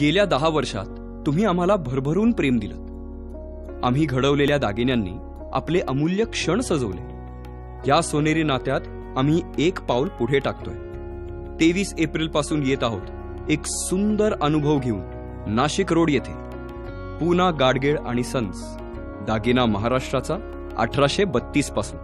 गेल्या दहा वर्षात तुम्ही आम्हाला भरभरून प्रेम दिलं. आम्ही घडवलेल्या दागिन्यांनी आपले अमूल्य क्षण सजवले. या सोनेरी नात्यात आम्ही एक पाऊल पुढे टाकतोय. तेवीस एप्रिलपासून येत आहोत. एक सुंदर अनुभव घेऊन नाशिक रोड येथे. पूना गाडगेळ आणि सन्स. दागिना महाराष्ट्राचा अठराशे बत्तीसपासून.